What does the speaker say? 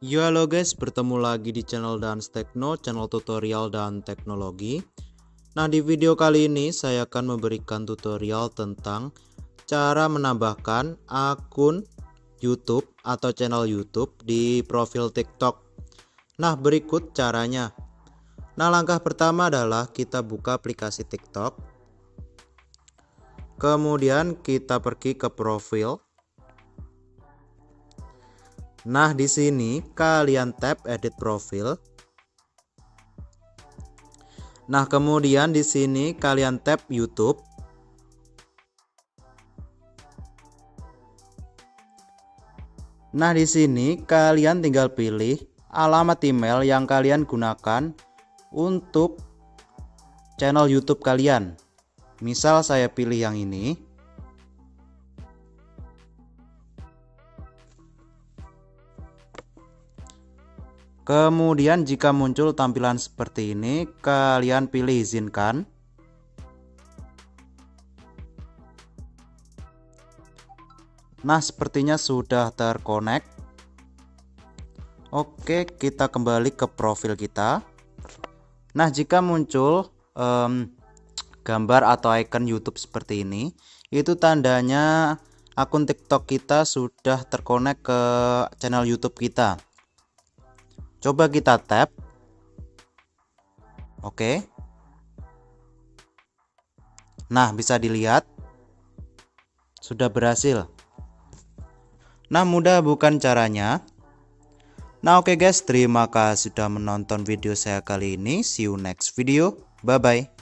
Yo halo guys, bertemu lagi di channel Dance Techno, channel tutorial dan teknologi. Nah di video kali ini saya akan memberikan tutorial tentang cara menambahkan akun YouTube atau channel YouTube di profil TikTok. Nah berikut caranya. Nah langkah pertama adalah kita buka aplikasi TikTok. Kemudian kita pergi ke profil. Nah, di sini kalian tap edit profil. Nah, kemudian di sini kalian tap YouTube. Nah, di sini kalian tinggal pilih alamat email yang kalian gunakan untuk channel YouTube kalian. Misal saya pilih yang ini. Kemudian jika muncul tampilan seperti ini, kalian pilih izinkan. Nah, sepertinya sudah terkonek. Oke, kita kembali ke profil kita. Nah, jika muncul um, gambar atau icon YouTube seperti ini, itu tandanya akun TikTok kita sudah terkonek ke channel YouTube kita. Coba kita tap. Oke. Nah, bisa dilihat sudah berhasil. Nah, mudah bukan caranya? Nah, oke guys, terima kasih sudah menonton video saya kali ini. See you next video. Bye bye.